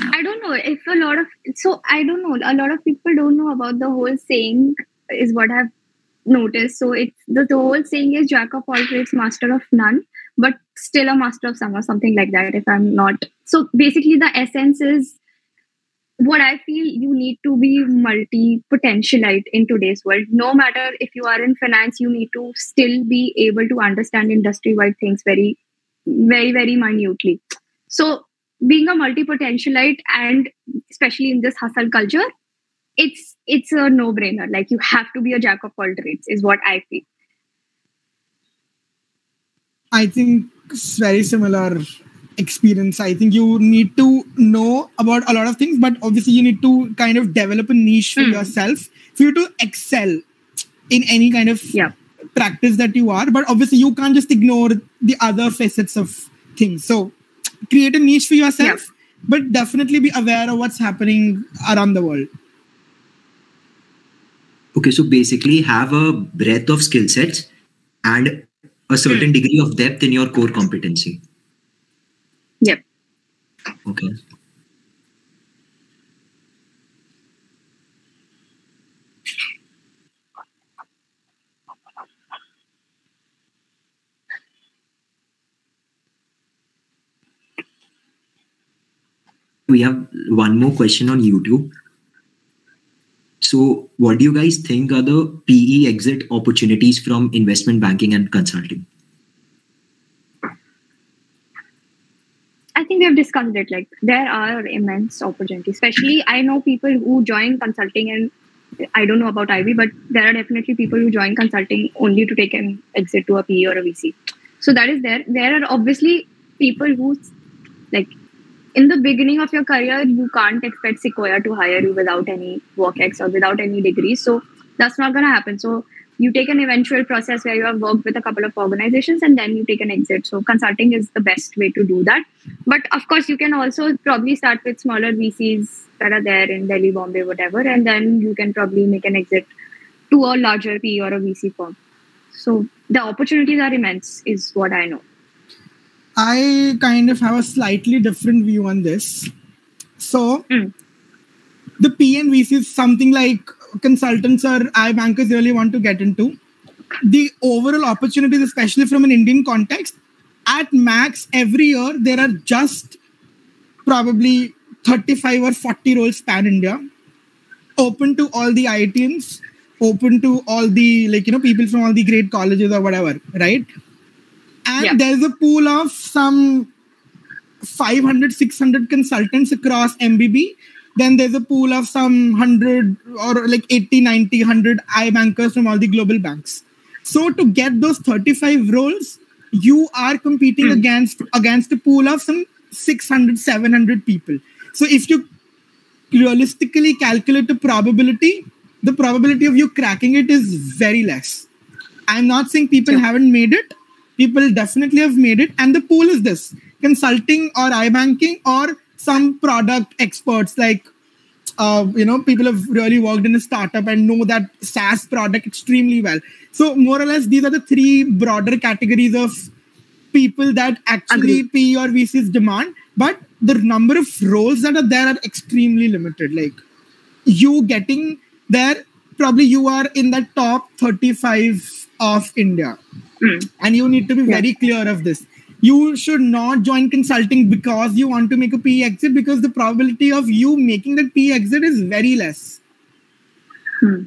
I don't know if a lot of so I don't know a lot of people don't know about the whole saying is what I've noticed. So it's the, the whole saying is jack of all trades, master of none, but still a master of some or something like that. If I'm not so basically the essence is what I feel you need to be multi potentialite in today's world. No matter if you are in finance, you need to still be able to understand industry wide things very, very, very minutely. So being a multi potentialite and especially in this hustle culture, it's it's a no brainer. Like you have to be a jack of all trades, is what I feel. I think very similar experience. I think you need to know about a lot of things, but obviously you need to kind of develop a niche for Hmm. yourself for you to excel in any kind of Yeah. practice that you are. But obviously you can't just ignore the other facets of things. So create a niche for yourself, but definitely be aware of what's happening around the world. Okay, so basically have a breadth of skill sets and a certain degree of depth in your core competency. Okay. We have one more question on YouTube. So, what do you guys think are the PE exit opportunities from investment banking and consulting? I think we have discussed it. Like there are immense opportunities. Especially, I know people who join consulting, and I don't know about IB, but there are definitely people who join consulting only to take an exit to a PE or a VC. So that is there. There are obviously people who, like, in the beginning of your career, you can't expect Sequoia to hire you without any work ex or without any degree. So that's not going to happen. So you take an eventual process where you have worked with a couple of organizations and then you take an exit. So consulting is the best way to do that. But of course, you can also probably start with smaller VCs that are there in Delhi, Bombay, whatever, and then you can probably make an exit to a larger PE or a VC firm. So the opportunities are immense, is what I know. I kind of have a slightly different view on this. So, Mm. the PNVC is something like consultants or iBankers really want to get into. The overall opportunities, especially from an Indian context, at max every year there are just probably 35 or 40 roles pan India, open to all the IITians, open to all the like you know people from all the great colleges or whatever, right? and Yeah. there's a pool of some 500 600 consultants across mbb then there's a pool of some 100 or like 80 90 100 ibankers from all the global banks. So to get those 35 roles you are competing Hmm. against against a pool of some 600 700 people. So if you realistically calculate the probability the probability of you cracking it is very less. I'm not saying people Yeah. haven't made it. People definitely have made it. And the pool is this consulting or ibanking or some product experts like uh, you know people have really worked in a startup and know that saas product extremely well. So more or less these are the three broader categories of people that actually PE or vcs demand but the number of roles that are there are extremely limited. Like you getting there probably you are in the top 35 of india. Hmm. and you need to be Yeah. very clear of this you should not join consulting because you want to make a PE exit because the probability of you making that PE exit is very less. Hmm.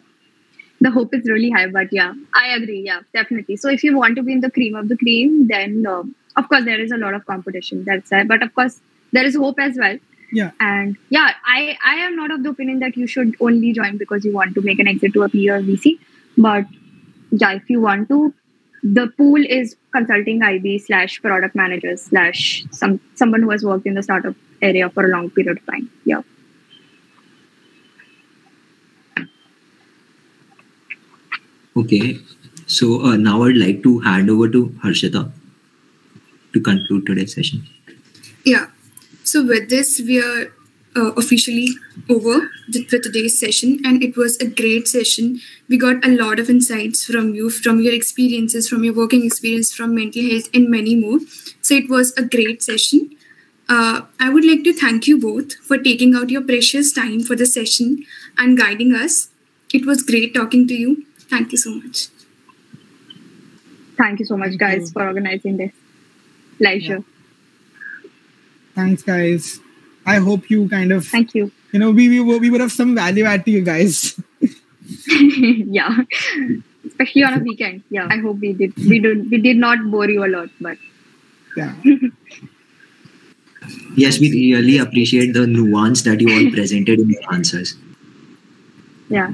The hope is really high, but yeah, I agree. Yeah, definitely. So if you want to be in the cream of the cream, then uh, of course there is a lot of competition. That's there, but of course there is hope as well. Yeah. And yeah, I I am not of the opinion that you should only join because you want to make an exit to a PE or VC, but yeah, if you want to, the pool is consulting IB slash product managers slash some someone who has worked in the startup area for a long period of time. Yeah. Okay. So uh, now I'd like to hand over to Harshita to conclude today's session. Yeah. So with this, we are uh, officially over th- with today's session, and it was a great session. We got a lot of insights from you, from your experiences, from your working experience, from mental health, and many more. So it was a great session. Uh, I would like to thank you both for taking out your precious time for the session and guiding us. It was great talking to you. Thank you so much. Thank you so much, guys, for organizing this pleasure show. Thanks, guys. I hope you kind of, Thank you. you know, we, we, were- we would have some value add to you guys. yeah. Especially on a weekend. Yeah. I hope we did we did we did not bore you a lot, but Yeah. Yes, we really appreciate the nuance that you all presented in your answers. yeah.